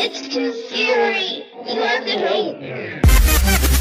It's too scary. You have to wait.